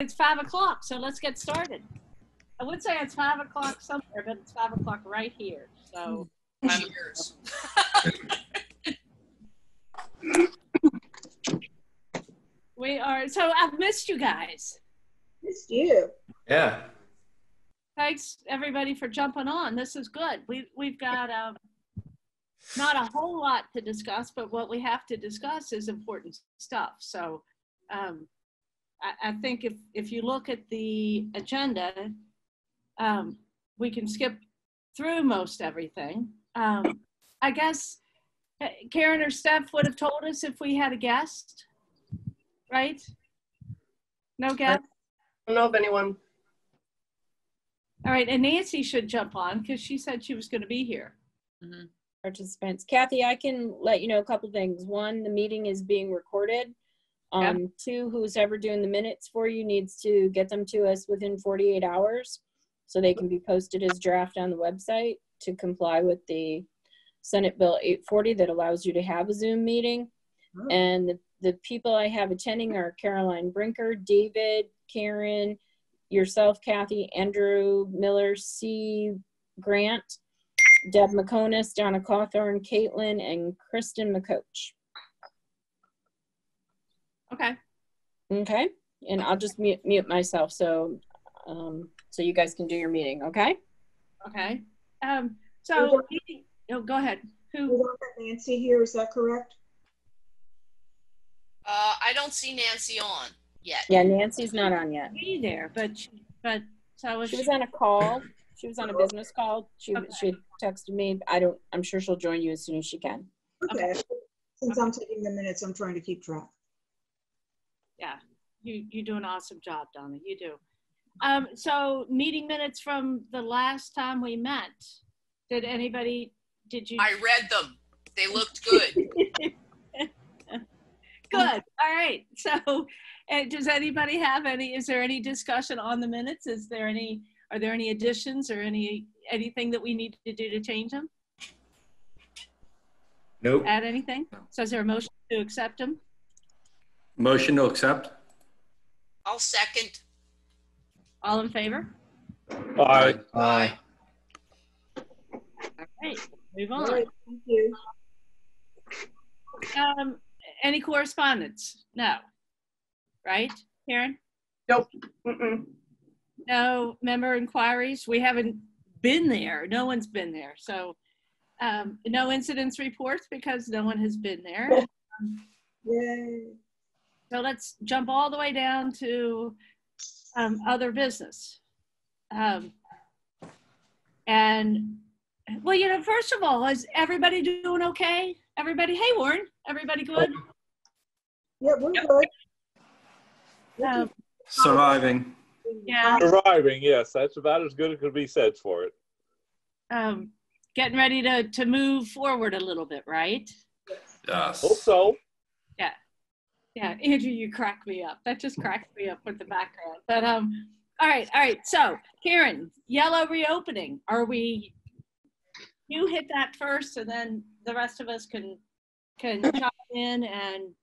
it's five o'clock, so let's get started. I would say it's five o'clock somewhere, but it's five o'clock right here. So Cheers. we are. So I've missed you guys. Missed you. Yeah. Thanks everybody for jumping on. This is good. We we've got um, not a whole lot to discuss, but what we have to discuss is important stuff. So um, I, I think if if you look at the agenda, um, we can skip through most everything. Um, I guess uh, Karen or Steph would have told us if we had a guest, right? No guest. I don't know of anyone. All right, and Nancy should jump on because she said she was going to be here. participants. Kathy, I can let you know a couple things. One, the meeting is being recorded. Um, two, who's ever doing the minutes for you needs to get them to us within 48 hours so they can be posted as draft on the website to comply with the Senate Bill 840 that allows you to have a Zoom meeting. Oh. And the, the people I have attending are Caroline Brinker, David, Karen, yourself, Kathy, Andrew Miller, C. Grant, Deb McConis, Donna Cawthorn, Caitlin, and Kristen McCoach. Okay. Okay, and I'll just mute, mute myself so um, so you guys can do your meeting. Okay. Okay. Um, so, oh, go ahead. Who? don't Nancy here, is that correct? Uh, I don't see Nancy on yet. Yeah, Nancy's not on yet. Be there, but she- but so is She she, was on a call. She was on a business call. She Okay. she texted me. I don't. I'm sure she'll join you as soon as she can. Okay. Since I'm taking the minutes, I'm trying to keep track. Yeah, you you do an awesome job, Donna. You do. Um, so meeting minutes from the last time we met. Did anybody? Did you? I read them. They looked good. Good. All right. So, uh, does anybody have any? Is there any discussion on the minutes? Is there any? Are there any additions or any anything that we need to do to change them? Nope. Add anything? So, is there a motion to accept them? Motion to accept? I'll second. All in favor? Aye. Aye. All right. Move on. right, thank you. Um, any correspondence? No. Right, Karen? Mm-mm. No member inquiries? We haven't been there. No one's been there. So, um, no incidents reports because no one has been there. Yay. So let's jump all the way down to um, other business. Um, and, well, you know, first of all, is everybody doing okay? Everybody, hey, Warren, everybody good? Yeah, we're good. Um, Surviving. yeah. Surviving, yes, that's about as good as could be said for it. Um, getting ready to, to move forward a little bit, right? Yes. Hope so. Yeah, Andrew, you crack me up. That just cracks me up with the background. But um, all right, all right. So, Karen, yellow reopening. Are we? You hit that first, and then the rest of us can can chime in and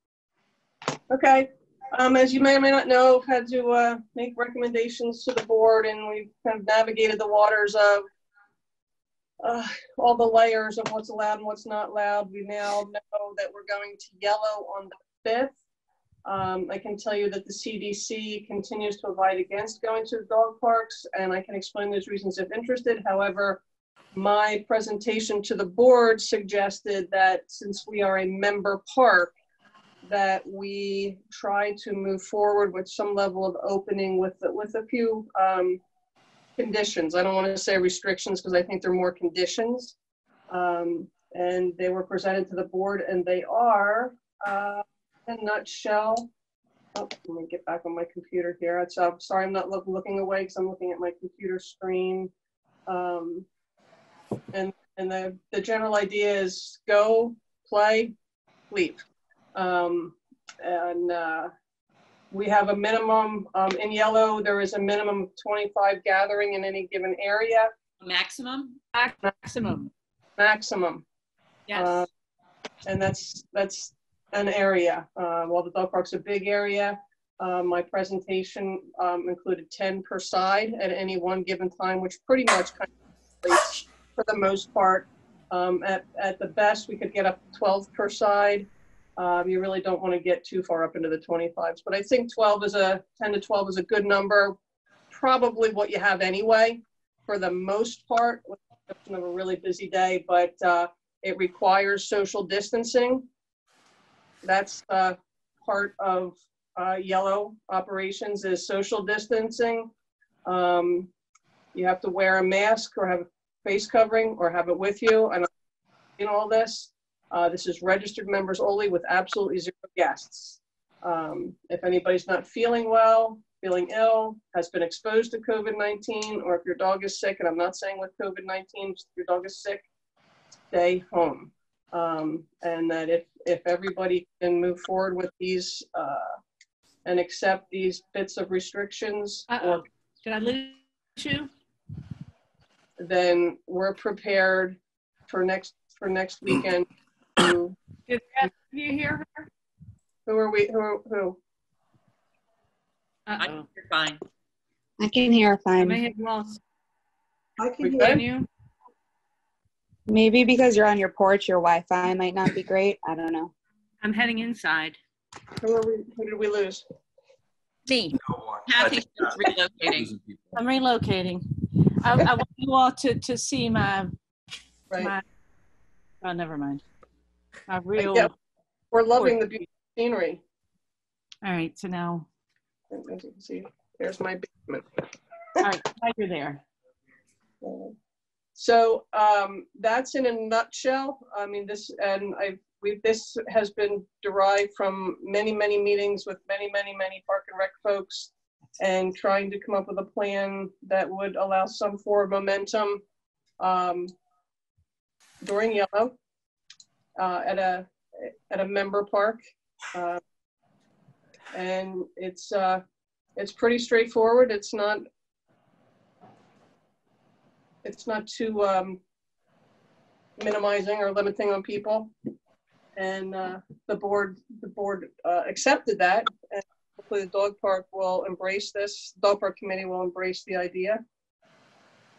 Okay. Um, as you may or may not know, I've had to uh, make recommendations to the board, and we've kind of navigated the waters of uh, all the layers of what's allowed and what's not allowed. We now know that we're going to yellow on the 5th. Um, I can tell you that the CDC continues to advise against going to dog parks, and I can explain those reasons if interested. However, my presentation to the board suggested that since we are a member park, that we try to move forward with some level of opening with, with a few um, conditions. I don't want to say restrictions because I think they're more conditions. Um, and they were presented to the board and they are, uh, a nutshell, oh, let me get back on my computer here. It's, I'm sorry, I'm not look, looking away because I'm looking at my computer screen. Um, and and the, the general idea is go, play, leave. Um, and uh, we have a minimum, um, in yellow, there is a minimum of 25 gathering in any given area, Maximum? maximum. maximum. Yes. Uh, and that's, that's an area. Uh, while the dog park's a big area, Uh, My presentation um, included 10 per side at any one given time, which pretty much kind of for the most part. Um, At, at the best, we could get up to 12 per side. Um, You really don't want to get too far up into the 25s, but I think 12 is a, 10 to 12 is a good number. Probably what you have anyway, for the most part, with the exception of a really busy day, but uh, it requires social distancing. That's uh, part of uh, yellow operations is social distancing. Um, You have to wear a mask or have a face covering or have it with you. And in all this, uh, this is registered members only with absolutely zero guests. Um, If anybody's not feeling well, feeling ill, has been exposed to COVID-19, or if your dog is sick, and I'm not saying with COVID-19, if your dog is sick, stay home. Um, And that if, if everybody can move forward with these uh, and accept these bits of restrictions, Uh-oh. Did I lose you? then we're prepared for next, for next weekend. to- Did you hear her? Who are we, who, who? Uh-oh. You're fine. I can hear I may fine. have lost. I We can hear. good? Can you? Maybe because you're on your porch, your Wi-Fi might not be great. I don't know. I'm heading inside. Who are we, who did we lose? Me. No one. I Kathy's think, uh, relocating. losing people. I'm relocating. I, I want you all to, to see my, Right, my, oh, never mind. My real, Yeah. we're loving the beautiful scenery. All right, so now, As you can see, there's my basement. all right, now you're there. So um, that's in a nutshell. I mean, this, and I, we, this has been derived from many, many meetings with many, many, many Park and Rec folks and trying to come up with a plan that would allow some form of momentum um, during yellow uh, at a, at a member park. Uh, And it's, uh, it's pretty straightforward. It's not, it's not too um, minimizing or limiting on people. And uh, the board, the board uh, accepted that. And hopefully the dog park will embrace this, dog park committee will embrace the idea.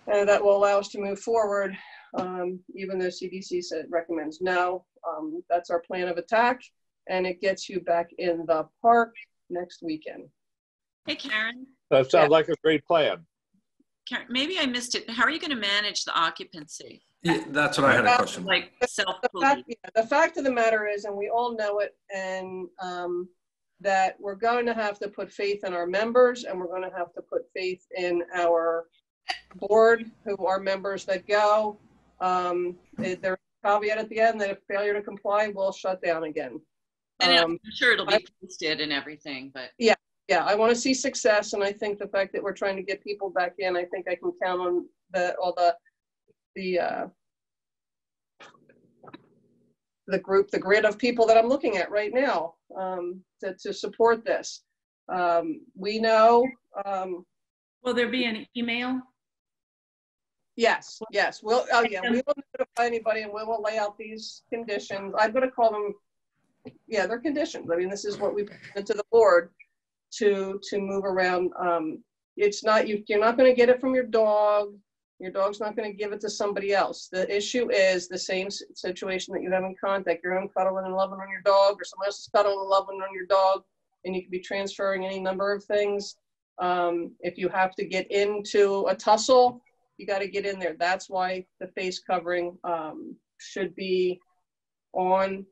And that will allow us to move forward, um, even though CDC said, recommends no. Um, That's our plan of attack. And it gets you back in the park next weekend. Hey, Karen. That sounds like a great plan. Karen, maybe I missed it. How are you going to manage the occupancy? Yeah, that's what I had a question. Like The self-police? fact, yeah, the fact of the matter is, and we all know it, and um, that we're going to have to put faith in our members and we're going to have to put faith in our board, who are members that go. Um, it- There's a caveat at the end that if failure to comply, we'll shut down again. And I'm Um, sure it'll I- be posted and everything, but yeah, I want to see success, and I think the fact that we're trying to get people back in, I think I can count on the, all the, the, uh, the group, the grid of people that I'm looking at right now, um, to, to support this. Um, we know, um, Will there be an email? yes, yes, we'll, oh yeah, we will notify anybody and we will lay out these conditions. I'm gonna call them, yeah, they're conditions. I mean, this is what we put to the board to, to move around. Um, it's not, you, you're not gonna get it from your dog. Your dog's not gonna give it to somebody else. The issue is the same situation that you have in contact. You're home cuddling and loving on your dog, or someone else is cuddling and loving on your dog, and you could be transferring any number of things. Um, if you have to get into a tussle, you gotta get in there. That's why the face covering, um, should be on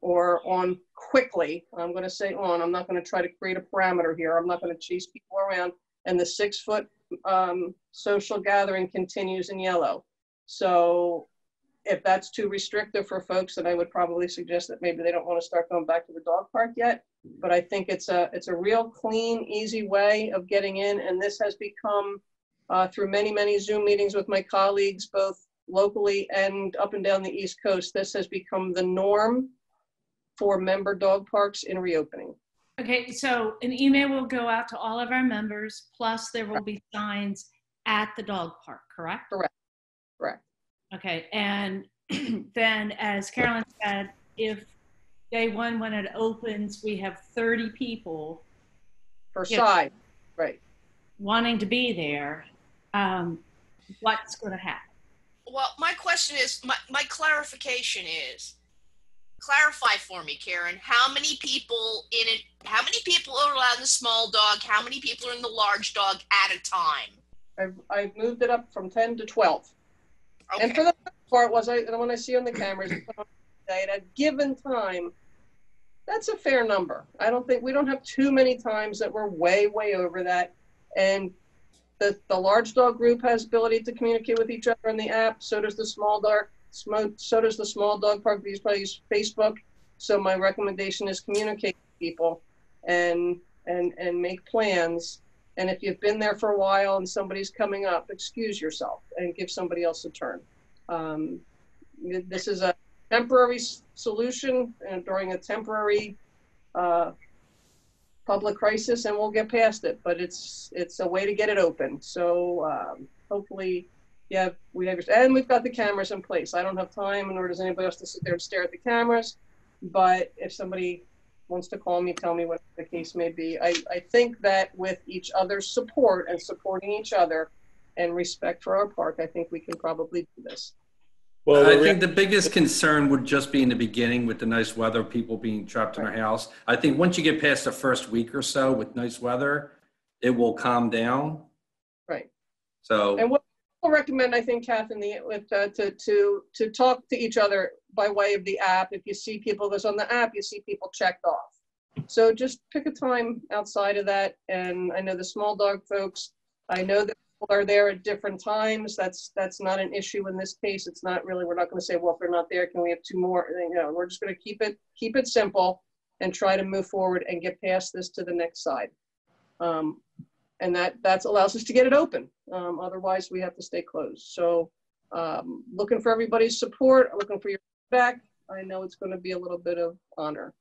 or on quickly. I'm gonna say on, I'm not gonna try to create a parameter here. I'm not gonna chase people around. And the six foot, um, social gathering continues in yellow. So if that's too restrictive for folks, then I would probably suggest that maybe they don't wanna start going back to the dog park yet. But I think it's a, it's a real clean, easy way of getting in, and this has become, uh, through many, many Zoom meetings with my colleagues, both locally and up and down the East Coast, this has become the norm for member dog parks in reopening. Okay, so an email will go out to all of our members, plus there will be signs at the dog park, correct? Correct. Correct. Okay, and then as Carolyn said, if day one, when it opens, we have 30 people, per Yeah. side, right? wanting to be there, um, what's going to happen? Well, my question is, my, my clarification is, clarify for me, Karen, how many people in it, how many people are allowed in the small dog? How many people are in the large dog at a time? I've, I've moved it up from 10 to 12. And for the most part, was I, and when I see on the cameras, at a given time, that's a fair number. I don't think, we don't have too many times that we're way, way over that. And the, the large dog group has ability to communicate with each other in the app. So does the small dog, so does the small dog park. These probably use Facebook. So my recommendation is communicate with people and, and, and make plans. And if you've been there for a while and somebody's coming up, excuse yourself and give somebody else a turn. Um, this is a temporary solution and during a temporary uh, public crisis, and we'll get past it. But it's it's a way to get it open. So um, hopefully, yeah, we have and we've got the cameras in place. I don't have time, nor does anybody else to sit there and stare at the cameras. But if somebody wants to call me, tell me what the case may be. I, I think that with each other's support and supporting each other and respect for our park, I think we can probably do this. Well, I think the biggest concern would just be in the beginning with the nice weather, people being trapped in their house. I think once you get past the first week or so with nice weather, it will calm down. Right. So, And what I'll recommend, I think, Kath, in the, with, uh, to, to, to talk to each other by way of the app. If you see people that's on the app, you see people checked off. So just pick a time outside of that. And I know the small dog folks, I know that people are there at different times. That's, that's not an issue in this case. It's not really, we're not gonna say, well, if they're not there, can we have two more? You know, we're just gonna keep it, keep it simple and try to move forward and get past this to the next side. Um, and that that allows us to get it open. Um, otherwise, we have to stay closed. So, um, looking for everybody's support, looking for your feedback. I know it's going to be a little bit of honor.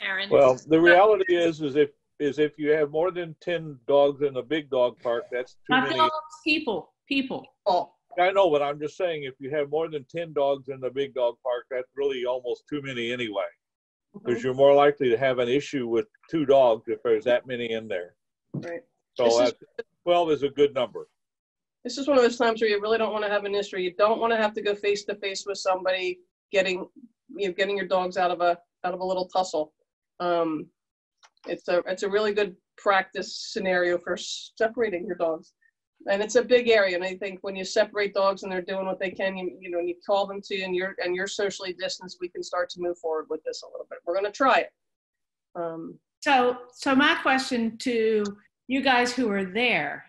Aaron. well, the reality is, is if, is if you have more than 10 dogs in a big dog park, that's too Not many. dogs, people, people. Oh, I know, but I'm just saying, if you have more than 10 dogs in the big dog park, that's really almost too many anyway. Because you're more likely to have an issue with two dogs if there's that many in there. right. So This is- 12 is a good number. This is one of those times where you really don't want to have an issue. You don't want to have to go face to face with somebody getting, you know, getting your dogs out of a out of a little tussle. Um, it's a it's a really good practice scenario for separating your dogs. And it's a big area, and I think when you separate dogs and they're doing what they can, you, you know, and you call them to, and you're and you're socially distanced, we can start to move forward with this a little bit. We're going to try it. Um, So, so my question to you guys who are there,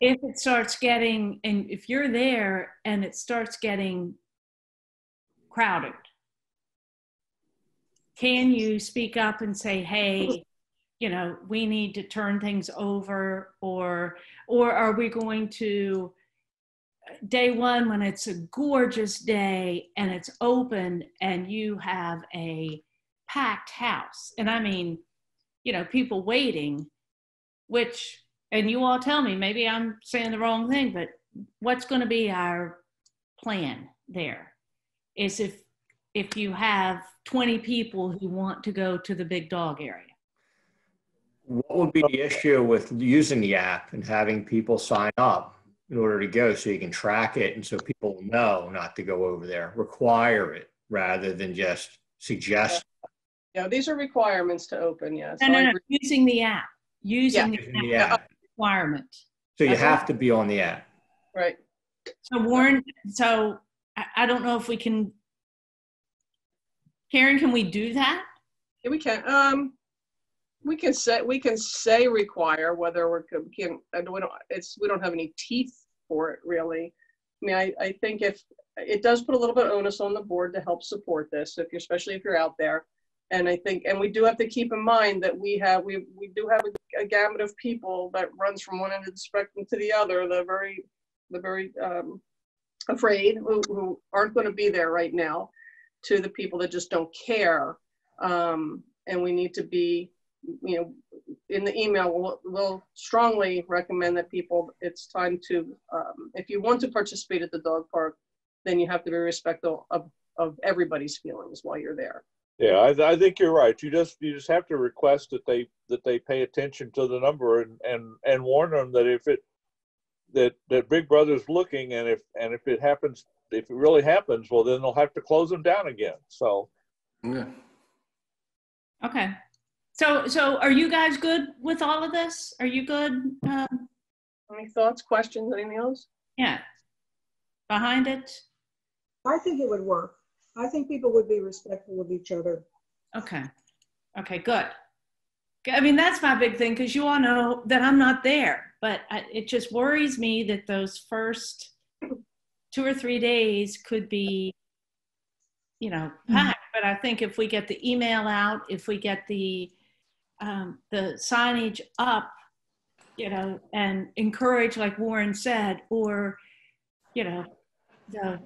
if it starts getting, and if you're there and it starts getting crowded, can you speak up and say, hey, you know, we need to turn things over? Or, or are we going to, day one when it's a gorgeous day and it's open and you have a packed house? And i mean you know people waiting which and you all tell me maybe i'm saying the wrong thing but what's going to be our plan there is if if you have 20 people who want to go to the big dog area What would be the issue with using the app and having people sign up in order to go so you can track it and so people know not to go over there? Require it rather than just suggest. Yeah, these are requirements to open. Yes. no I no no agree. using the app using using the the app app. requirement So you Okay. have to be on the app. Right. So Warren, so I, I don't know if we can, Karen, can we do that? Yeah, we can. Um, we can say we can say require whether we're can. We don't. It's we don't have any teeth for it really. I mean, I, I think if it does put a little bit of onus on the board to help support this, if you especially if you're out there. And I think, and we do have to keep in mind that we have we we do have a, a gamut of people that runs from one end of the spectrum to the other. The very the very um, afraid who, who aren't going to be there right now, to the people that just don't care. Um, and we need to be, you know, in the email, we'll, we'll strongly recommend that people, it's time to, um, if you want to participate at the dog park, then you have to be respectful of, of everybody's feelings while you're there. Yeah, I, I think you're right. You just, you just have to request that they, that they pay attention to the number and, and, and warn them that if it, that, that Big Brother's looking and if, and if it happens, if it really happens, well, then they'll have to close them down again. So, Yeah. Okay. So, so are you guys good with all of this? Are you good? Um, Any thoughts, questions, anything else? yeah. Behind it? I think it would work. I think people would be respectful of each other. Okay. Okay, good. I mean, that's my big thing because you all know that I'm not there, but I, it just worries me that those first two or three days could be, you know, packed. But I think if we get the email out, if we get the um, the signage up, you know, and encourage, like Warren said, or you know, the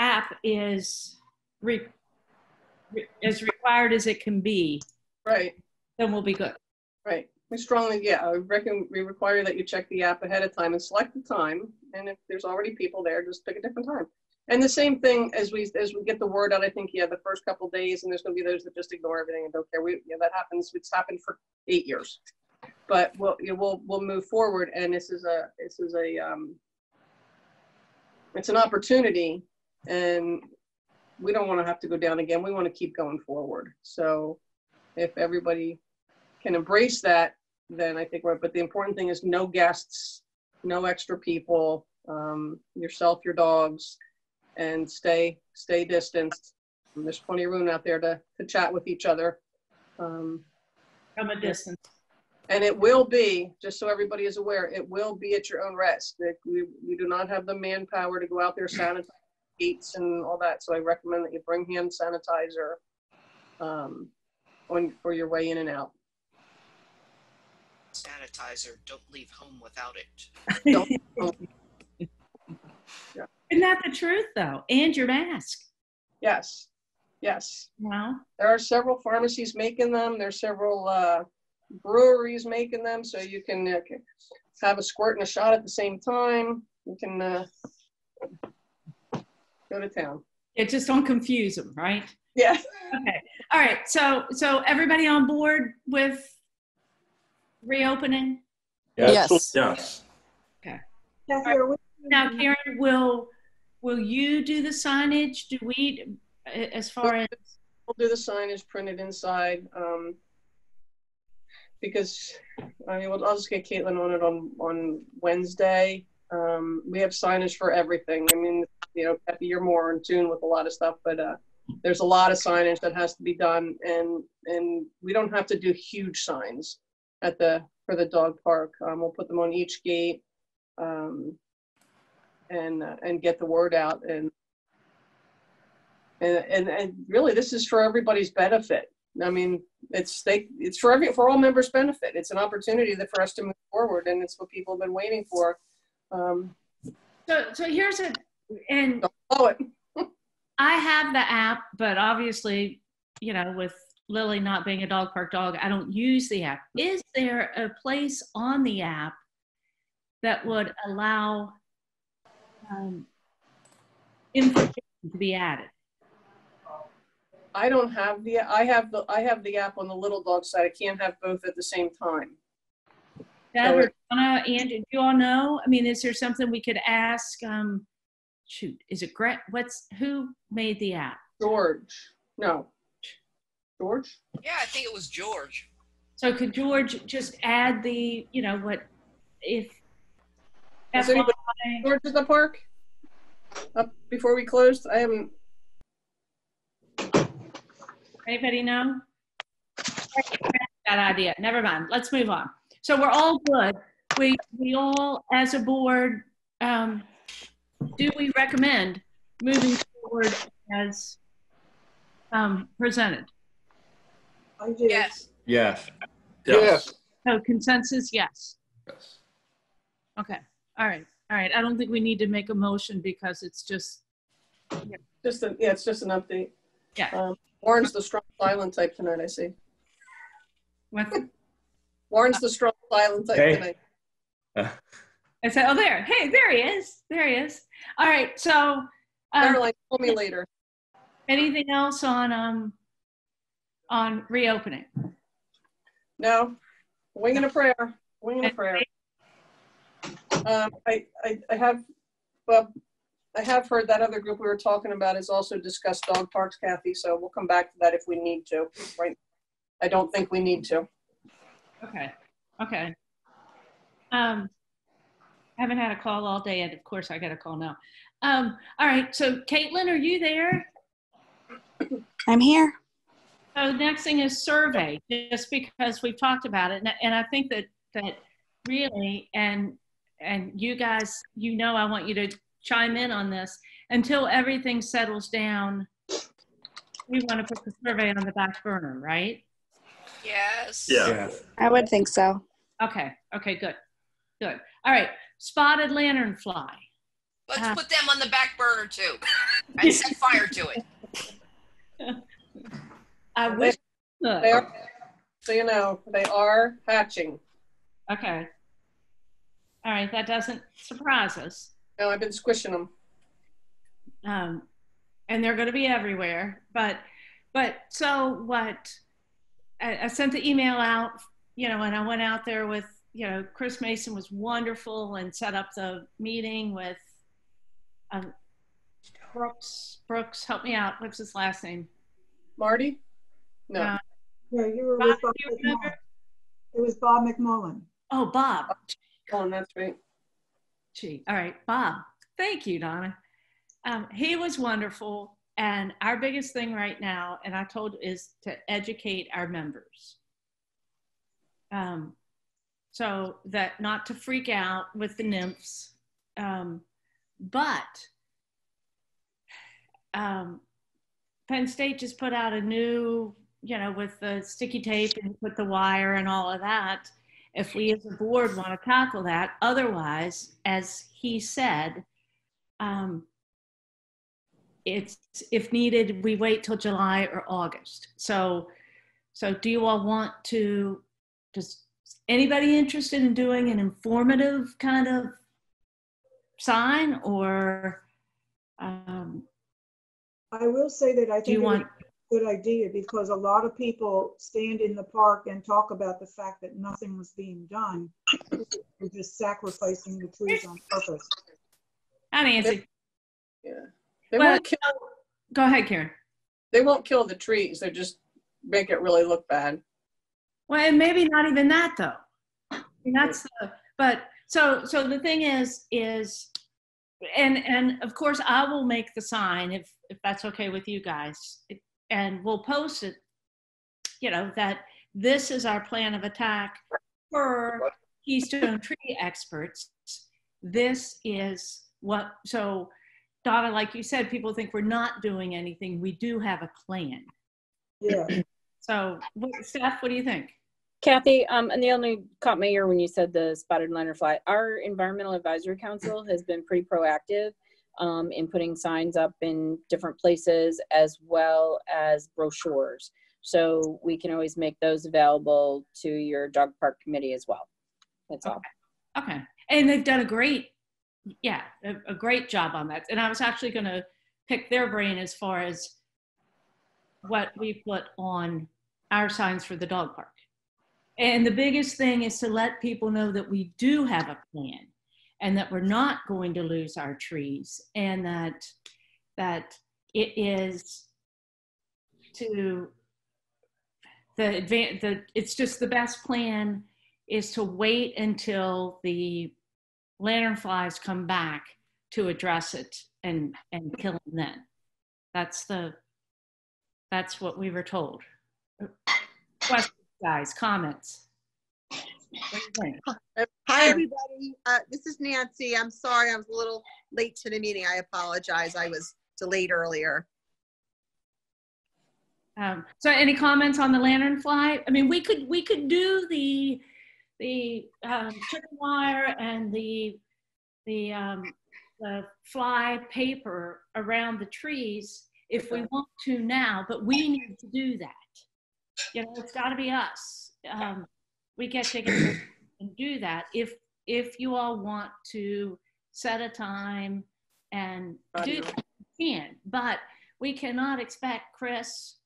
app is re- re- as required as it can be, Right, then we'll be good. right. We strongly, yeah, I reckon we require that you check the app ahead of time and select the time. And if there's already people there, just pick a different time. And the same thing as we, as we get the word out, I think, yeah, the first couple days and there's gonna be those that just ignore everything and don't care. We, yeah, that happens. It's happened for eight years. But we'll, you know, we'll, we'll move forward and this is a, this is a, um, it's an opportunity and we don't want to have to go down again. We want to keep going forward. So if everybody can embrace that, then I think we're, but the important thing is no guests, no extra people, um, yourself, your dogs, and stay, stay distanced. And There's plenty of room out there to, to chat with each other. Um, From a distance. and it will be, just so everybody is aware, it will be at your own risk. We, we do not have the manpower to go out there sanitize gates and all that. So I recommend that you bring hand sanitizer um, on for your way in and out. Sanitizer, don't leave home without it. Isn't that the truth though? And your mask, Yes, yes. you know? There are several pharmacies making them. There's several uh, breweries making them, so you can uh, have a squirt and a shot at the same time. You can uh, go to town. Yeah, just don't confuse them, right? Yes. Okay. All right. So, so everybody on board with reopening? Yes. Yes. Kathy, are we- Now, Karen, will, will you do the signage? Do we, as far as, We'll do the signage printed inside. Um, because I mean, well, I'll just get Caitlin on it on on Wednesday. Um, we have signage for everything. I mean, you know, Kathy, you're more in tune with a lot of stuff, but uh, there's a lot of signage that has to be done, and and we don't have to do huge signs at the for the dog park. Um, we'll put them on each gate, um, and uh, and get the word out and and, and and really this is for everybody's benefit. I mean it's they it's for every for all members benefit. It's an opportunity that for us to move forward and it's what people have been waiting for. Um so, so here's a, and oh I have the app, but obviously, you know, with Lily not being a dog park dog, I don't use the app. Is there a place on the app that would allow um, information to be added? i don't have the i have the i have the app on the little dog side i can't have both at the same time or Donna, Andrew, do you all know? I mean, is there something we could ask? Um, shoot, is it Greg? What's who made the app? george no george Yeah, I think it was George. So could George just add the, you know, what if Is anybody- FYI george at the park up before we closed i haven't Anybody know? That idea. Never mind. Let's move on. So we're all good. We we all, as a board, um, do we recommend moving forward as um, presented? Yes. Yes. Yes. So consensus, yes. Yes. Okay. All right. All right. I don't think we need to make a motion because it's just just a yeah it's just an update Yeah. um warren's the strong silent type tonight i see what warren's the strong silent type Okay. tonight I said. Oh, there. Hey, there he is. There he is. All right. So. Um, Caroline, call me later. anything else on, um, on reopening? No, winging a prayer, winging a prayer. Um, I, I, I have, well, I have heard that other group we were talking about has also discussed dog parks, Kathy, so we'll come back to that if we need to, right? I don't think we need to. Okay, okay. Um, haven't had a call all day, and of course I got a call now. Um, all right, so Caitlin, are you there? I'm here. So next thing is survey, just because we've talked about it, and, and I think that that really, and and you guys, you know, I want you to chime in on this until everything settles down. We want to put the survey on the back burner, right? Yes. Yeah. I would think so. Okay. Okay. Good. Good. All right. Spotted lanternfly. Let's Uh, put them on the back burner too, and set fire to it. I wish. They are, so you know, they are hatching. Okay. All right. That doesn't surprise us. No, I've been squishing them. um, and they're going to be everywhere. But, but so what? I, I sent the email out, you know, and I went out there with, you know, Chris Mason was wonderful and set up the meeting with um, Brooks. Brooks, help me out. What's his last name? Marty? No. Uh, Yeah, you were Bob, with Bob you remember? McMullen. It was Bob McMullen. Oh, Bob. Oh, that's right. Gee, all right, Bob. Thank you, Donna. Um, he was wonderful, and our biggest thing right now, and I told, is to educate our members. Um, so that not to freak out with the nymphs, um, but um, Penn State just put out a new, you know, with the sticky tape and put the wire and all of that if we as a board want to tackle that. Otherwise, as he said, um, it's if needed, we wait till July or August. So, so do you all want to? Does anybody interested in doing an informative kind of sign, or um, I will say that I do you think want? it's a good idea because a lot of people stand in the park and talk about the fact that nothing was being done. they're just sacrificing the trees on purpose. Hi, Nancy. Yeah. They Well- won't kill. Go ahead, Karen. They won't kill the trees. They just make it really look bad. Well, and maybe not even that though. That's the, but so so the thing is is and and of course I will make the sign if if that's okay with you guys and we'll post it you know that this is our plan of attack for Keystone Tree experts. This is what so Donna like you said people think we're not doing anything. We do have a plan. Yeah. So Steph, what do you think? Kathy, um, and the only caught my ear when you said the spotted lanternfly. Our environmental advisory council has been pretty proactive um, in putting signs up in different places as well as brochures. So we can always make those available to your dog park committee as well. That's all. Okay. And they've done a great, yeah, a, a great job on that. And I was actually going to pick their brain as far as what we put on our signs for the dog park. And the biggest thing is to let people know that we do have a plan and that we're not going to lose our trees and that that it is to the advan the it's just the best plan is to wait until the lanternflies come back to address it and and kill them then. That's the that's what we were told. Questions, guys, comments? What do you think? Hi, everybody. Uh, this is Nancy. I'm sorry I was a little late to the meeting. I apologize. I was delayed earlier. Um, so any comments on the lantern fly? I mean, we could we could do the the um, chicken wire and the the um, the fly paper around the trees if we want to now, but we need to do that. You know, it's got to be us. Um, we get together and do that if if you all want to set a time and do that, you can. But we cannot expect Chris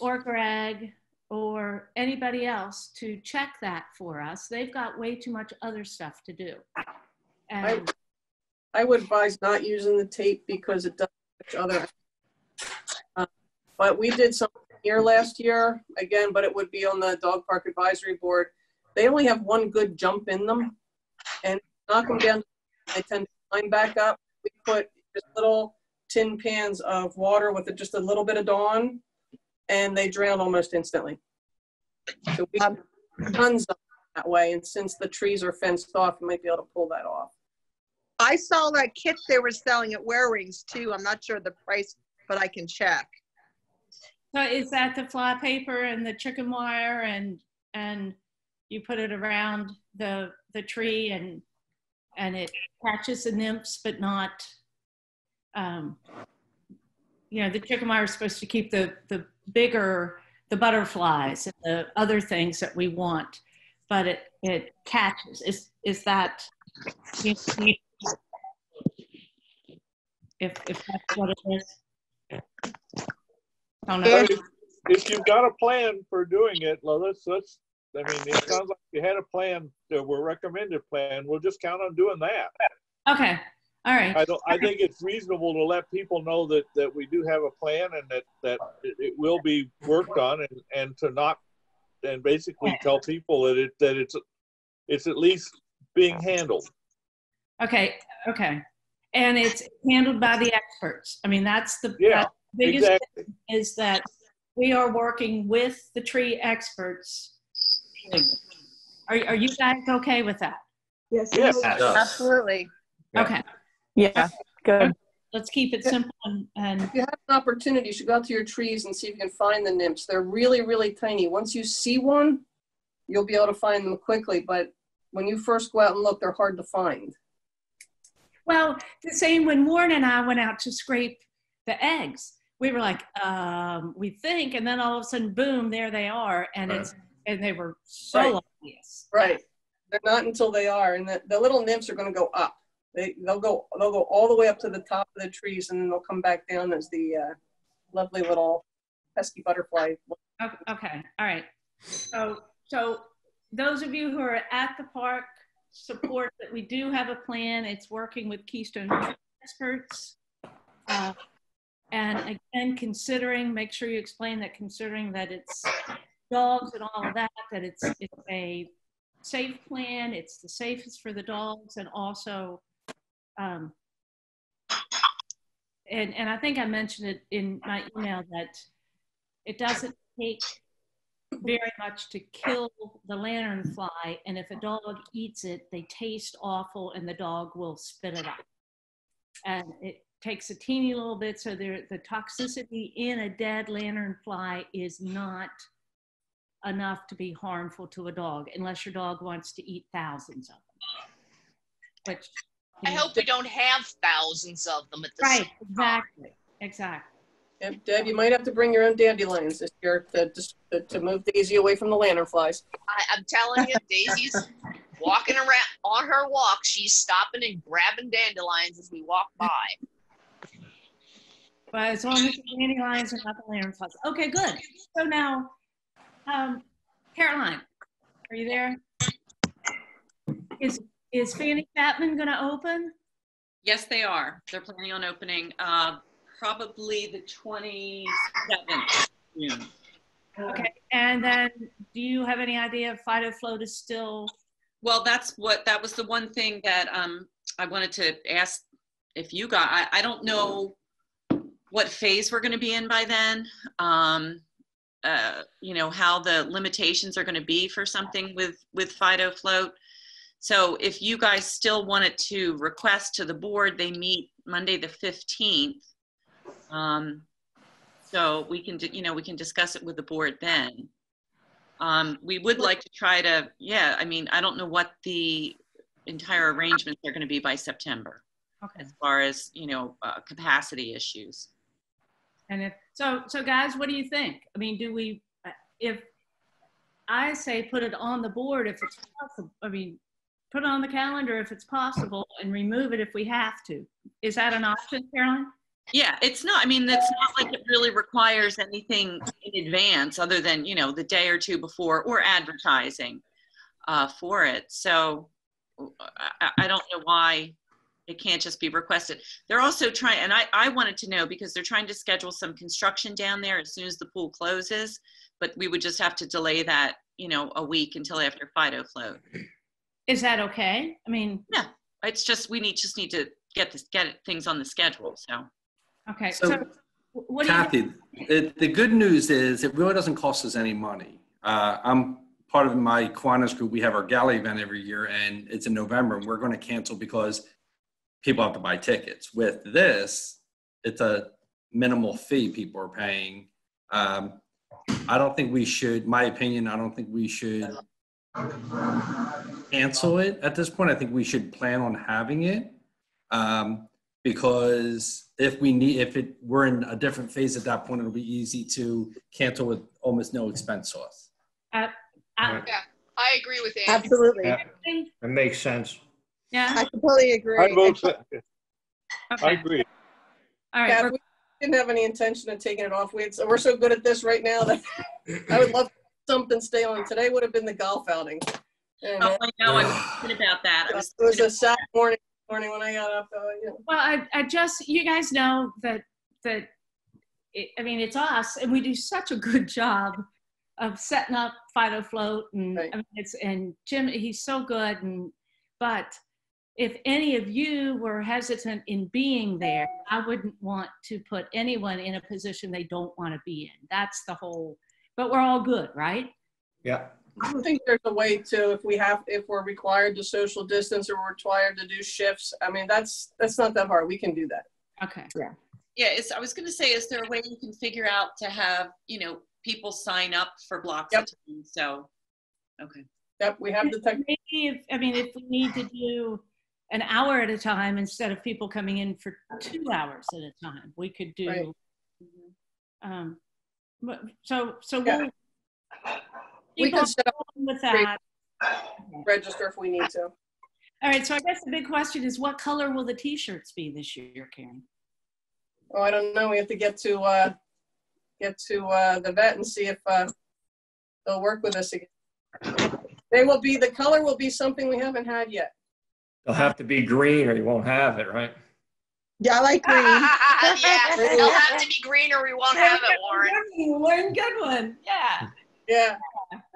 or Greg or anybody else to check that for us. They've got way too much other stuff to do. And I would advise not using the tape because it does touch other. Uh, But we did something here last year, again, but it would be on the dog park advisory board. They only have one good jump in them. And knock them down, they tend to climb back up. We put just little tin pans of water with just a little bit of Dawn, and they drown almost instantly. So we um, have tons of that way, and since the trees are fenced off, you might be able to pull that off. I saw that kit they were selling at Wear Rings too. I'm not sure the price, but I can check. So is that the fly paper and the chicken wire and, and you put it around the, the tree and, and it catches the nymphs, but not, um, you know, the chicken wire is supposed to keep the, the bigger, the butterflies and the other things that we want, but it, it catches. Is, is that? If, if that's what it is? If if you've got a plan for doing it, well, let's, let's, I mean, it sounds like you had a plan, a recommended plan. We'll just count on doing that. Okay, all right. I don't, I think it's reasonable to let people know that, that we do have a plan and that, that it, will be worked on and, and to not, and basically tell people that it, that it's, it's at least being handled. Okay, okay. And it's handled by the experts. I mean, that's the Yeah, that's the biggest exactly. thing is that we are working with the tree experts. Are, are you guys okay with that? Yes. Yes. Absolutely. Yeah. Okay, Yeah, good. let's keep it simple and, and, If you have an opportunity, you should go out to your trees and see if you can find the nymphs. They're really, really tiny. Once you see one, you'll be able to find them quickly, but when you first go out and look, they're hard to find. well, the same when Warren and I went out to scrape the eggs. We were like, um, we think, and then all of a sudden, boom, there they are. And it's, and they were so Right. obvious. Right. They're not until they are, and the, the little nymphs are gonna go up. They, they'll go, they'll go all the way up to the top of the trees and then they'll come back down as the, uh, lovely little pesky butterfly. O- Okay, all right. So, so those of you who are at the park, support that we do have a plan. It's working with Keystone experts. Uh, And again, considering, make sure you explain that considering that it's dogs and all of that, that it's, it's a safe plan, it's the safest for the dogs and also, um, and, and I think I mentioned it in my email that it doesn't take very much to kill the lanternfly, and if a dog eats it, they taste awful, and the dog will spit it up. And it takes a teeny little bit, so there, the toxicity in a dead lanternfly is not enough to be harmful to a dog, unless your dog wants to eat thousands of them. Which I hope we don't have thousands of them at the right, same exactly, exactly. Yep, Deb, you might have to bring your own dandelions this year to, to, to move Daisy away from the lanternflies. I, I'm telling you, Daisy's walking around on her walk. She's stopping and grabbing dandelions as we walk by. But as long as the dandelions are not the lanternflies. Okay, good. So now, um, Caroline, are you there? Is, is Fanny Chapman gonna open? Yes, they are. They're planning on opening uh, probably the 27th June. Okay, and then do you have any idea if Fido Float is still, Well, that's what, that was the one thing that um, I wanted to ask if you got, I, I don't know what phase we're gonna be in by then. Um, uh, you know, how the limitations are gonna be for something with, with Fido Float. So if you guys still wanted to request to the board, they meet Monday, the 15th. Um, so we can, you know, we can discuss it with the board then. Um, we would like to try to, yeah, I mean, I don't know what the entire arrangements are going to be by September okay, as far as, you know, uh, capacity issues. And if, so, so guys, what do you think? I mean, do we, if, I say put it on the board if it's possible, I mean, put it on the calendar if it's possible and remove it if we have to. Is that an option, Caroline? Yeah, it's not, I mean, it's not like it really requires anything in advance other than, you know, the day or two before or advertising uh, for it. So I, I- I don't know why it can't just be requested. They're also trying, and I, I wanted to know because they're trying to schedule some construction down there as soon as the pool closes. But we would just have to delay that, you know, a week until after Fido float. Is that okay? I mean, Yeah, it's just, we need, just need to get this, get things on the schedule, so. okay, So, so what do you? Kathy, it, the good news is it really doesn't cost us any money. Uh, I'm part of my Kiwanis group. We have our galley event every year and it's in November and we're going to cancel because people have to buy tickets. With this, it's a minimal fee people are paying. Um, I don't think we should, my opinion, I don't think we should cancel it at this point. I think we should plan on having it. Um, because if we need, if it, we're in a different phase at that point, it'll be easy to cancel with almost no expense to us. Uh, uh, Yeah, I agree with Ann. Absolutely. Yeah, that makes sense. Yeah, I completely agree. I vote, that- I agree. all right. Yeah, we're- didn't have any intention of taking it off. We, had- we're so good at this right now that I would love something stay on. Today would have been the golf outing. And Oh, I know, I was thinking about that. I it was was a sad morning, morning when I got up, uh, you know. Well, I, I just, you guys know that, that, it, I mean, it's us and we do such a good job of setting up Fido Float and, Right. I mean, it's, and Jim, he's so good and, but if any of you were hesitant in being there, I wouldn't want to put anyone in a position they don't want to be in. That's the whole, but we're all good, right? Yeah. I think there's a way to, if we have, if we're required to social distance or we're required to do shifts, I mean, that's, that's not that hard. We can do that. Okay. Yeah, it's, I was gonna say, is there a way you can figure out to have, you know, people sign up for blocks of time? So, okay. Yep, we have the tech. Maybe if, I mean, if we need to do an hour at a time instead of people coming in for two hours at a time, we could Right. do. Um, but- so, so Yeah. we'll. We can set up With that. register if we need to. All right, so I guess the big question is what color will the t-shirts be this year, Karen? Oh, I don't know. We have to get to, uh, get to, uh, the vet and see if, uh, they'll work with us again. They will be, the color will be something we haven't had yet. They'll have to be green or you won't have it, right? Yeah, I like green. yeah, it'll have to be green or we won't have it, Warren. Warren, good one. Yeah. Yeah,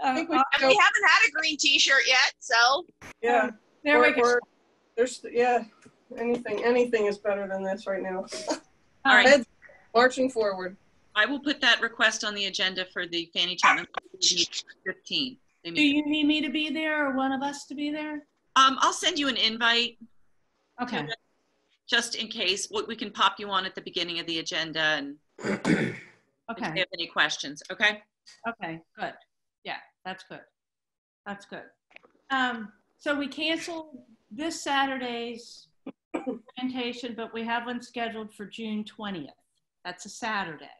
I think we uh, And we haven't had a green T-shirt yet, so yeah. There we We're- go. we're- There's, yeah, anything, anything is better than this right now. All right. Heads Marching forward. I will put that request on the agenda for the Fanny Chapman ah. fifteen. Do you need me to be there or one of us to be there? Um, I'll send you an invite Okay. just in case. We we can pop you on at the beginning of the agenda and if Okay. you have any questions, okay? Okay, good. Yeah, that's good. That's good. Um, so we canceled this Saturday's presentation, but we have one scheduled for June twentieth. That's a Saturday.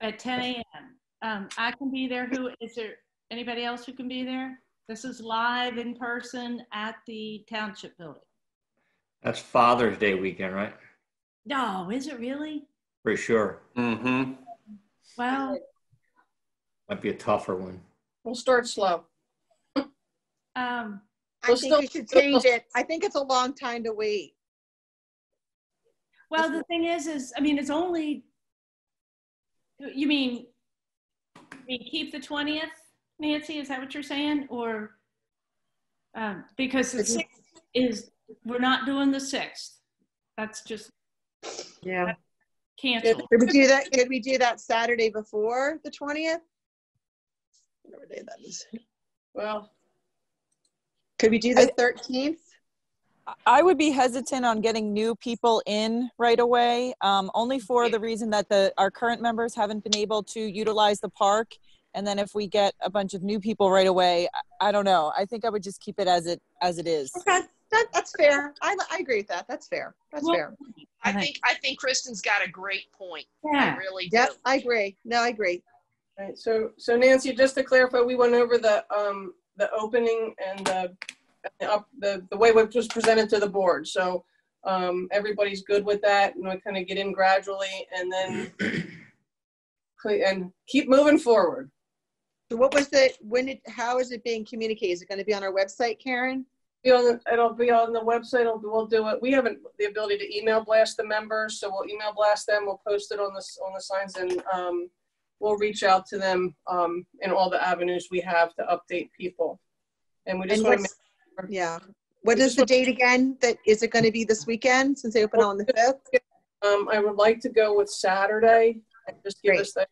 At ten AM. Um, I can be there. Who, is there anybody else who can be there? This is live in person at the Township Building. That's Father's Day weekend, right? No, is it really? For sure. Mm-hmm. Well, Might be a tougher one. We'll start slow. um, I We'll think still- you should change it. I think it's a long time to wait. Well, the thing is, is, I mean, it's only, you mean, we keep the twentieth, Nancy, is that what you're saying, or? Um, because the sixth is, we're not doing the sixth. That's just Yeah. canceled. Could we do that? Could we do that Saturday before the twentieth? Whatever day that is. Well, Could we do the thirteenth? I would be hesitant on getting new people in right away, um, only for the reason that the, our current members haven't been able to utilize the park. And then if we get a bunch of new people right away, I, I don't know. I think I would just keep it as it, as it is. Okay, that, that's fair. I, I agree with that. That's fair. That's Well, fair. I think I think Kristen's got a great point. Yeah. I really do. Yep, I agree. No, I agree. Right, so, so Nancy, just to clarify, we went over the, um, the opening and the, the up- the, the way it was presented to the board. So Um, everybody's good with that, and we kind of get in gradually, and then and keep moving forward. So what was the, when it, how is it being communicated? Is it going to be on our website, Karen? Be on, the- it'll be on the website. It'll, we'll do it. We haven't the ability to email blast the members, so we'll email blast them. We'll post it on the s- on the signs, and um, we'll reach out to them um, in all the avenues we have to update people. And we just And want to what's, yeah. What is the date again? That, is it going to be this weekend since they open on the 5th? Um, I would like to go with Saturday and just give Great. us that,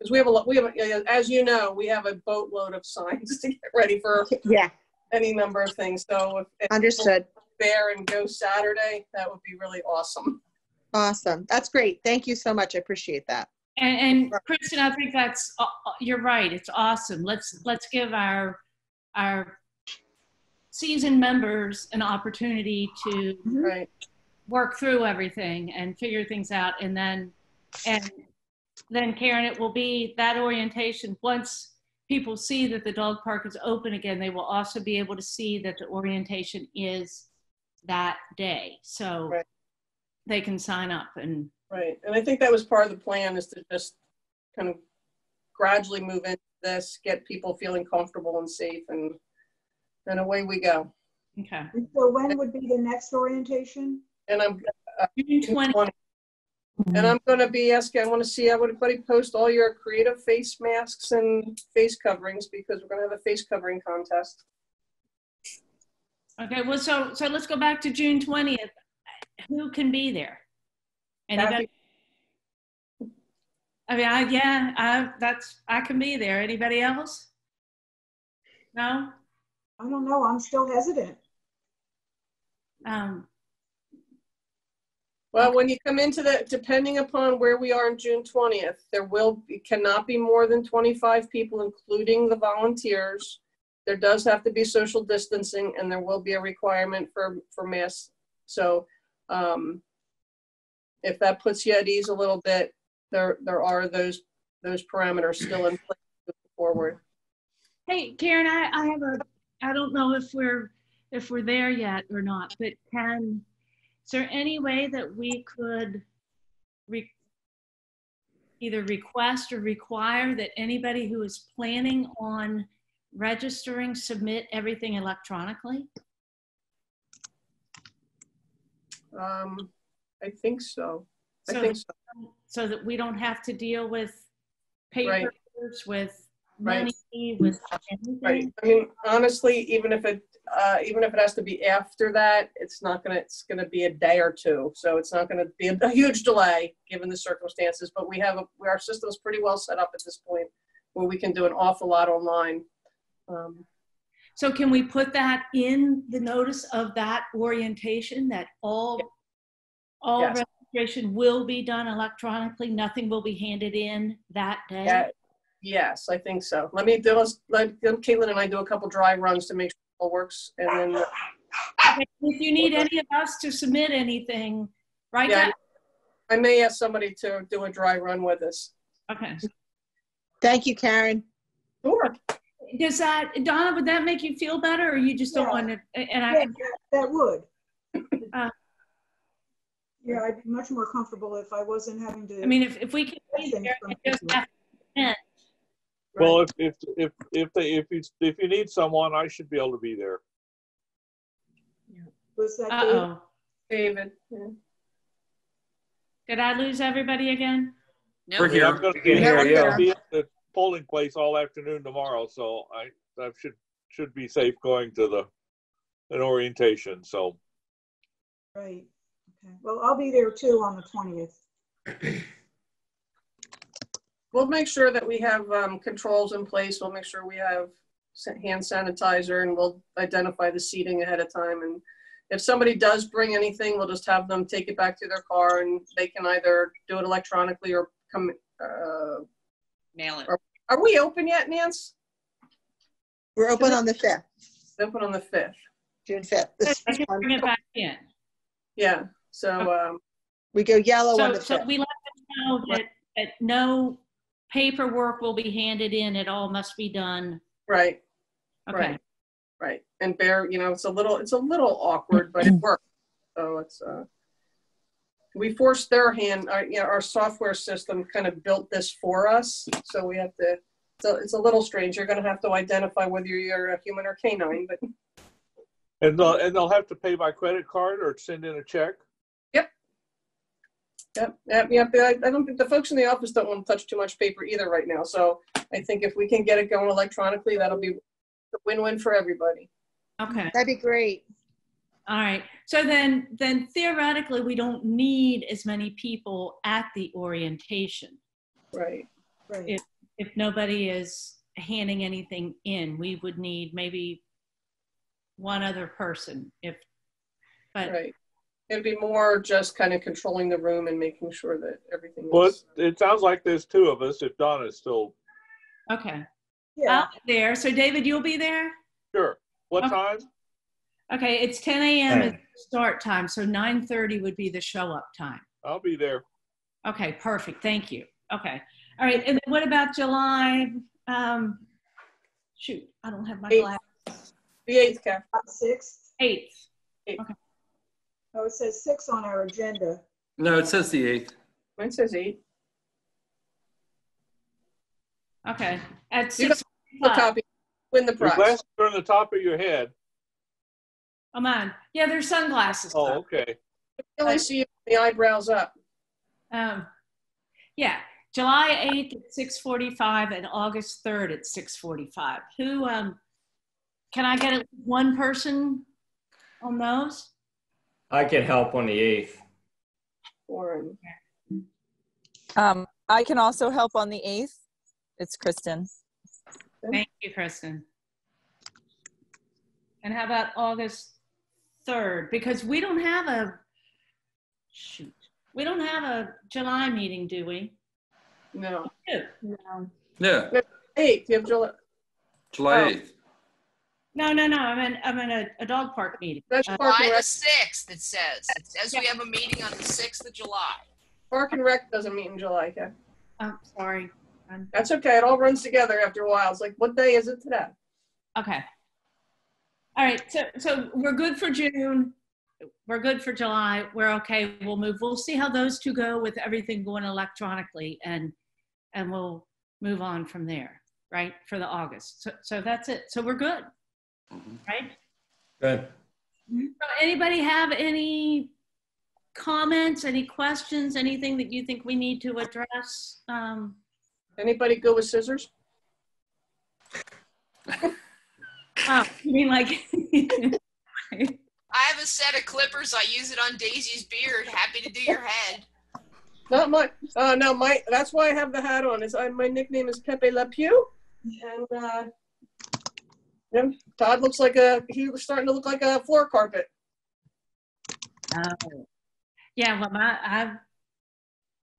because we have a lot, we have, a- as you know, we have a boatload of signs to get ready for Yeah, any number of things. So if- if people understood. There and go Saturday, that would be really awesome. Awesome. That's great. Thank you so much. I appreciate that. And, and Kristen, I think that's, uh, uh, you're right. It's awesome. Let's, let's give our, our seasoned members an opportunity to Right. work through everything and figure things out. And then, and then Karen, it will be that orientation. Once people see that the dog park is open again, they will also be able to see that the orientation is that day. So Right. they can sign up and Right. And I think that was part of the plan is to just kind of gradually move into this, get people feeling comfortable and safe and then away we go. Okay. And So when would be the next orientation? And I'm, uh, June 20. And I'm gonna be asking, I wanna see everybody post all your creative face masks and face coverings because we're gonna have a face covering contest. Okay, well, so, so let's go back to June 20th. Who can be there? Anybody? I mean, I, yeah, I, that's, I can be there. Anybody else? No? I don't know, I'm still hesitant. Um, Well, when you come into the, depending upon where we are on June twentieth, there will, it cannot be more than twenty-five people, including the volunteers. There does have to be social distancing and there will be a requirement for, for masks. So, um, if that puts you at ease a little bit, there, there are those, those parameters still in place moving forward. Hey, Karen, I, I have a, I don't know if we're, if we're there yet or not, but can, is there any way that we could re, either request or require that anybody who is planning on registering submit everything electronically? Um, I think so. I So think that- so. So that we don't have to deal with Right. papers, with Right. money, with Right. I mean, honestly, even if it, uh, even if it has to be after that, it's not gonna, it's gonna be a day or two. So it's not gonna be a, a huge delay, given the circumstances, but we have, a our system's pretty well set up at this point where we can do an awful lot online. Um, So can we put that in the notice of that orientation, that all, all Yes. registration will be done electronically, nothing will be handed in that day? yeah, yes, I think so. Let me do, let's, let Caitlin and I do a couple dry runs to make sure it all works and then, Okay, If you need any of us to submit anything, right yeah, now, I may ask somebody to do a dry run with us. okay. Thank you, Karen. Sure. Does that, Donna, would that make you feel better or you just don't Yeah. want to, and Yeah, I, that- that would. Uh, Yeah, I'd be much more comfortable if I wasn't having to. I mean, if, if we can be there and just have to Well, if, if, if, if they, if you, if you need someone, I should be able to be there. Was that Uh-oh. David. yeah. Did I lose everybody again? We're I mean, I'm here. gonna We can be- hear I'm gonna be at the polling place all afternoon tomorrow, so I, I should, should be safe going to the, an orientation, so. Right, okay. Well, I'll be there too on the 20th. We'll make sure that we have um, controls in place. We'll make sure we have hand sanitizer and we'll identify the seating ahead of time. And if somebody does bring anything, we'll just have them take it back to their car and they can either do it electronically or come. Uh, Mail it. are we open yet, Nance? We're open on the 5th, Open on the 5th. June 5th. This I can bring it back in. Yeah. So um, We go yellow on So, the so 5th. we let them know that, that no paperwork will be handed in. It all must be done. right, Okay. right, right. And bear, you know, it's a little, it's a little awkward, but it works. So it's, uh, we forced their hand, our, you know, our software system kind of built this for us. So we have to, so it's a little strange. You're gonna have to identify whether you're a human or canine, but And they'll, and they'll have to pay by credit card or send in a check? Yep, yep, yep. I, I don't think the folks in the office don't want to touch too much paper either right now. So I think if we can get it going electronically, that'll be a win-win for everybody. Okay. That'd be great. All right. So then, then theoretically, we don't need as many people at the orientation. Right. Right. If, if nobody is handing anything in, we would need maybe one other person if, but Right. It'd be more just kind of controlling the room and making sure that everything Well, is. it, it sounds like there's two of us if Donna's still, okay. Yeah, I'll be there. So David, you'll be there? sure. What Okay. time? Okay, it's 10 a.m. is start time, so 9:30 would be the show up time. I'll be there. Okay, perfect. Thank you. Okay. All right. And then what about July? Um, shoot, I don't have my Eighth. glasses. The eighth, Kath. sixth. Eighth. Oh, it says six on our agenda. No, it says the 8th. Mine says eight. Okay. At You six. The copy, win the Your prize. glasses are on the top of your head. Come on. Yeah, there's sunglasses. Oh, Club. okay. You only see the eyebrows up. Um, yeah, July 8th at 6:45 and August 3rd at 6:45. Who? Um, can I get one person on those? I can help on the 8th. Warren. Um, I can also help on the 8th. It's Kristen. Thank you, Kristen. And how about August 3rd? Because we don't have a, shoot, we don't have a July meeting, do we? No. Do. No. Yeah, Eighth, you have July. July Oh. 8th. No, no, no, I'm in, I'm in a, a dog park meeting. That's Uh, Park and July the Rec. sixth, it says. It says we have a meeting on the sixth of July. Park and Rec doesn't meet in July, Kath. I'm sorry. I'm- That's okay. It all runs together after a while. It's like, what day is it today? Okay. All right, so, so we're good for June. We're good for July. We're okay. We'll move. We'll see how those two go with everything going electronically and, and we'll move on from there, right? For the August. So, so that's it. So we're good, Mhm. right? Good. So Anybody have any comments, any questions, anything that you think we need to address? Um, Anybody go with scissors? oh, you mean like, I have a set of clippers. I use it on Daisy's beard. Happy to do your head. Not my. Uh, no, my. That's why I have the hat on. Is I, my nickname is Pepe Le Pew, and uh, yeah, Todd looks like a. He was starting to look like a floor carpet. Oh. Yeah, well, my, I've,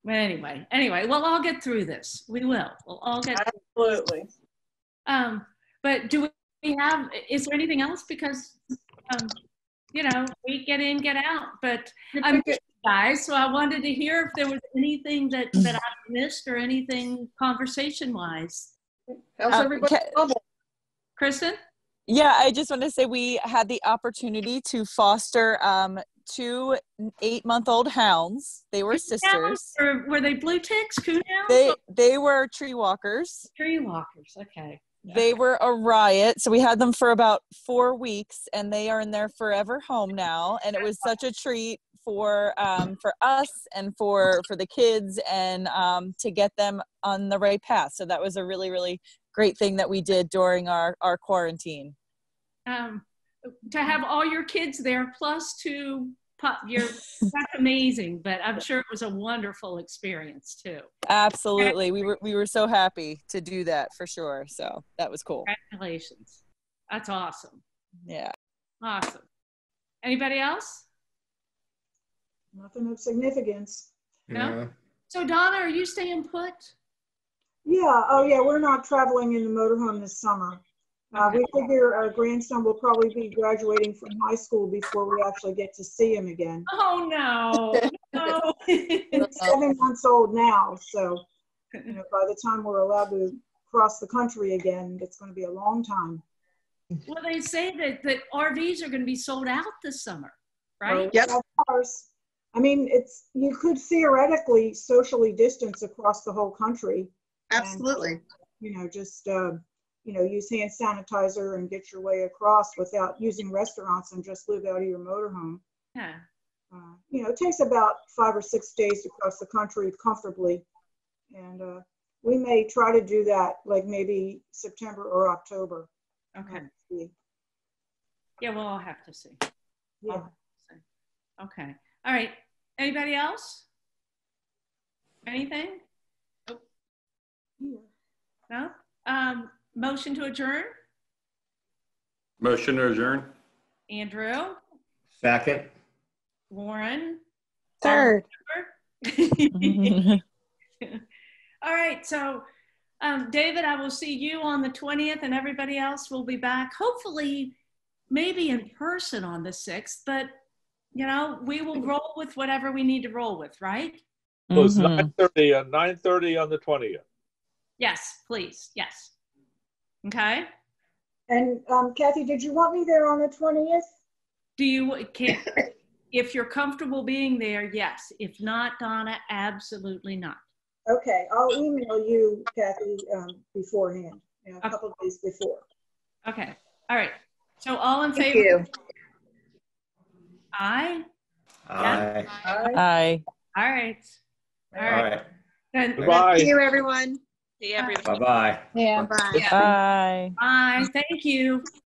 well, anyway, anyway, we'll all get through this. We will. We'll all get, Absolutely. um, but do we have, is there anything else? Because, um, you know, we get in, get out, but I'm picking- guys, so I wanted to hear if there was anything that, that I missed or anything conversation wise. How's Um, everybody? Ka- bubble? Kristen? Yeah, I just want to say we had the opportunity to foster um, two eight-month-old hounds. They were sisters. Or were they blue ticks, coon hounds? They they were tree walkers. Tree walkers, okay. They were a riot. So we had them for about four weeks, and they are in their forever home now. And it was such a treat for um, for us and for for the kids, and um, to get them on the right path. So that was a really really great thing that we did during our our quarantine. um, to have all your kids there plus two pup, you're that's amazing. But I'm sure it was a wonderful experience too. Absolutely, we were we were so happy to do that for sure. So that was cool. Congratulations, that's awesome, Yeah. awesome. Anybody else? Nothing of significance. No? Yeah. So Donna, are you staying put? Yeah, oh yeah, we're not traveling in the motorhome this summer. Uh, we figure our grandson will probably be graduating from high school before we actually get to see him again. Oh no, no. He's seven months old now, so, you know, by the time we're allowed to cross the country again, it's gonna be a long time. well, they say that that RVs are going to be sold out this summer, right? Yep. Of course. I mean, it's, you could theoretically socially distance across the whole country. Absolutely. You know, just, uh, you know, use hand sanitizer and get your way across without using restaurants and just live out of your motorhome. Yeah. Uh, You know, it takes about five or six days to cross the country comfortably. And uh, we may try to do that, like maybe September or October. Okay. Yeah, we'll all have to see. Yeah. Have to see. Okay. All right. Anybody else? Anything? Yeah. No? Um, motion to adjourn? Motion to adjourn? Andrew? Second. Warren? Third. All right, so um, David, I will see you on the 20th and everybody else will be back, hopefully, maybe in person on the 6th, but you know, we will roll with whatever we need to roll with, right? So it's Mhm. nine thirty on nine thirty on the twentieth. Yes, please, yes. Okay, And um, Kathy, did you want me there on the 20th? do you, can, if you're comfortable being there, yes. If not, Donna, absolutely not. Okay, I'll email you, Kathy, um, beforehand, you know, a couple days before. Okay, all right. So all in Thank favor? you. Aye, Aye. Aye. all right. All All right. right. Then, Goodbye. Thank you, everyone. See everybody. Bye-bye. Yeah. Bye. Bye. bye, thank you.